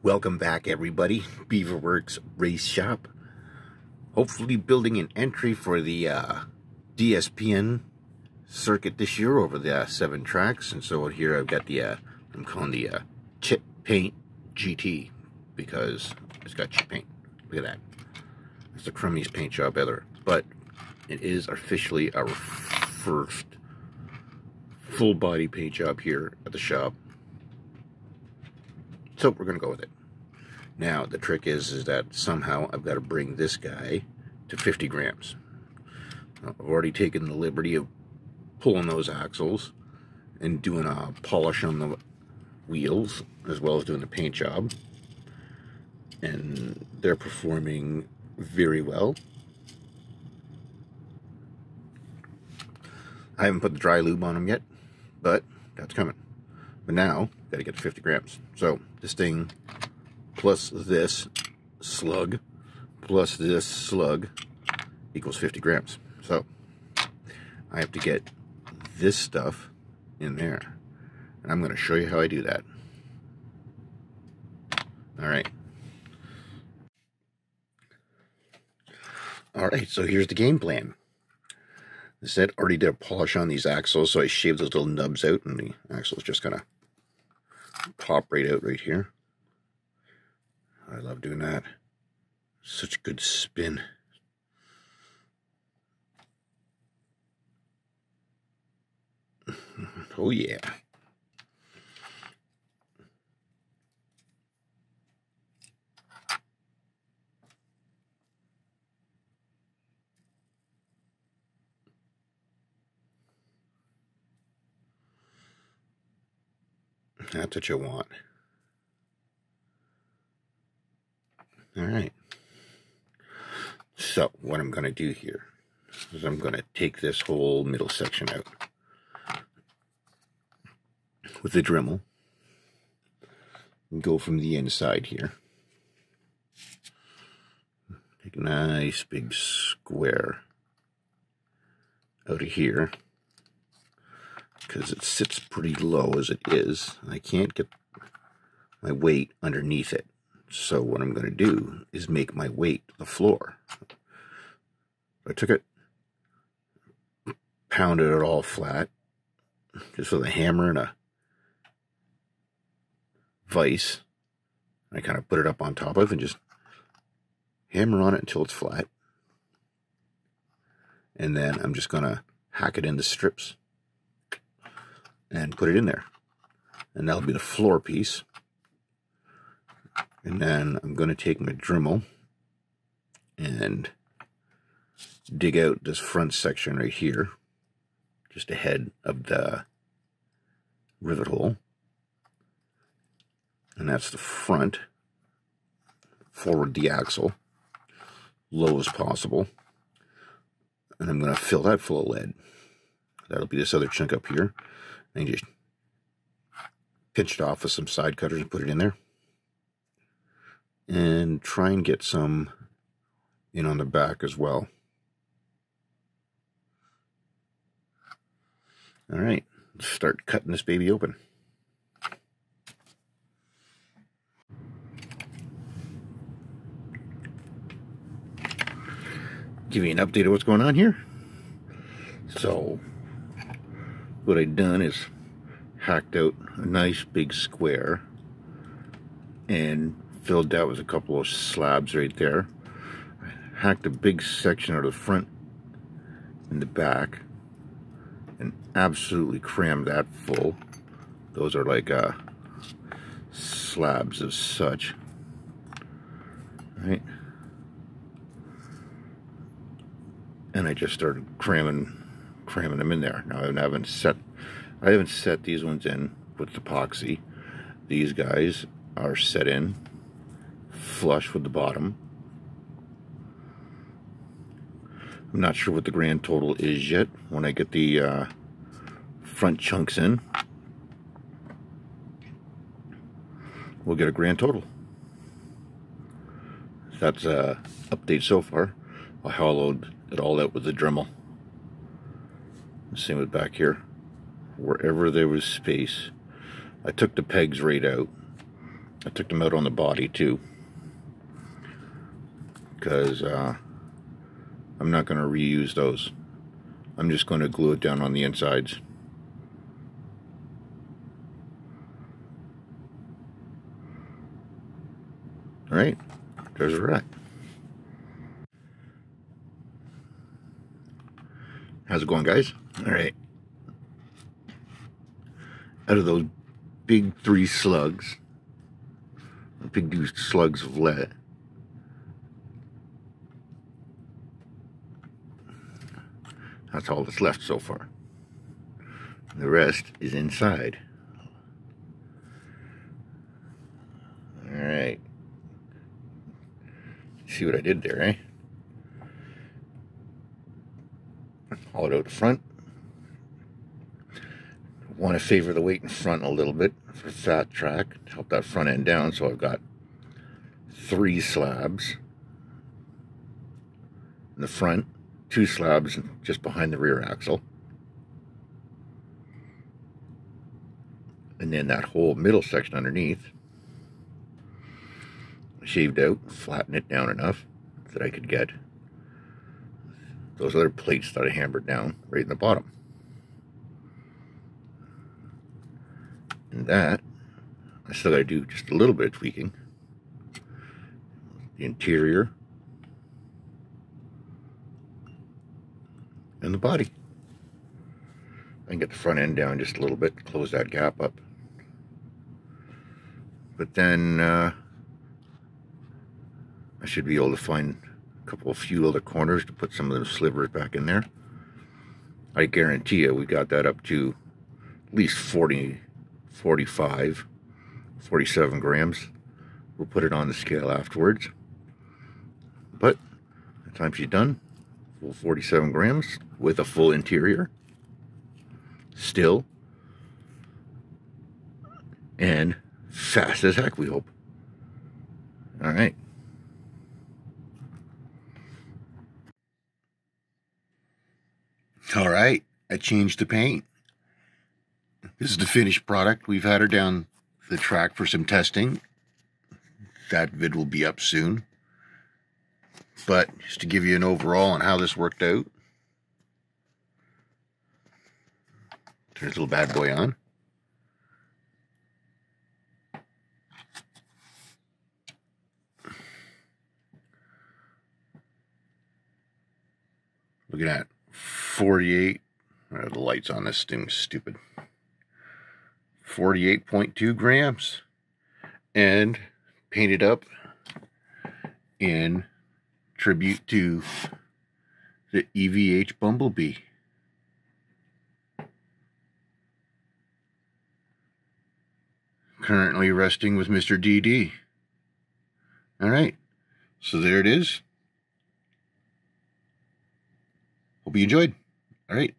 Welcome back everybody, Beaverworx Race Shop. Hopefully building an entry for the uh, DSPN circuit this year over the uh, seven tracks. And so here I've got the, uh, I'm calling the uh, Chip Paint GT because it's got chip paint. Look at that. It's the crummiest paint job ever. But it is officially our first full body paint job here at the shop. So we're going to go with it. Now, the trick is, is that somehow I've got to bring this guy to 50 grams. I've already taken the liberty of pulling those axles and doing a polish on the wheels as well as doing the paint job. And they're performing very well. I haven't put the dry lube on them yet, but that's coming. But now, got to get to 50 grams. So this thing plus this slug plus this slug equals 50 grams. So I have to get this stuff in there. And I'm going to show you how I do that. All right. All right, so here's the game plan. I said already did a polish on these axles, so I shaved those little nubs out, and the axle's just gonna pop right out right here. I love doing that. Such good spin. oh yeah. That's what you want. All right. So what I'm going to do here is I'm going to take this whole middle section out with the Dremel and go from the inside here. Take a nice big square out of here because it sits pretty low as it is. I can't get my weight underneath it. So what I'm going to do is make my weight the floor. I took it, pounded it all flat, just with a hammer and a vise. I kind of put it up on top of and just hammer on it until it's flat. And then I'm just going to hack it into strips and put it in there. And that'll be the floor piece. And then I'm going to take my Dremel and dig out this front section right here, just ahead of the rivet hole. And that's the front, forward the axle, low as possible. And I'm going to fill that full of lead. That'll be this other chunk up here. And just pinch it off with some side cutters and put it in there and try and get some in on the back as well. All right, let's start cutting this baby open. Give you an update of what's going on here. So, what I've done is hacked out a nice big square and filled that with a couple of slabs right there. I hacked a big section out of the front and the back and absolutely crammed that full. Those are like uh, slabs as such. Right? And I just started cramming cramming them in there. Now I haven't set I haven't set these ones in with the epoxy. These guys are set in flush with the bottom. I'm not sure what the grand total is yet when I get the uh, front chunks in. We'll get a grand total. That's a uh, update so far. I hollowed it all out with the Dremel. Same with back here. Wherever there was space, I took the pegs right out I took them out on the body too. Because uh, I'm not going to reuse those. I'm just going to glue it down on the insides. Alright, there's a rack. How's it going, guys? Alright. Out of those big three slugs, big two slugs of lead, that's all that's left so far. The rest is inside. Alright. See what I did there, eh? It out the front. Want to favor the weight in front a little bit for fat track. Help that front end down. So I've got three slabs in the front, two slabs just behind the rear axle. And then that whole middle section underneath shaved out, flatten it down enough that I could get those other plates that I hammered down right in the bottom. And that, I still got to do just a little bit of tweaking. The interior. And the body. I can get the front end down just a little bit, close that gap up. But then, uh, I should be able to find a couple of few other corners to put some of those slivers back in there. I guarantee you we got that up to at least 40, 45, 47 grams. We'll put it on the scale afterwards. But the time she's done, full 47 grams with a full interior. Still. And fast as heck, we hope. All right. All right, I changed the paint. This is the finished product. We've had her down the track for some testing. That vid will be up soon. But just to give you an overall on how this worked out. Turn this little bad boy on. Look at that. 48. Oh, the lights on this thing's stupid. 48.2 grams. And painted up in tribute to the EVH Bumblebee. Currently resting with Mr. DD. All right. So there it is. Hope you enjoyed. All right.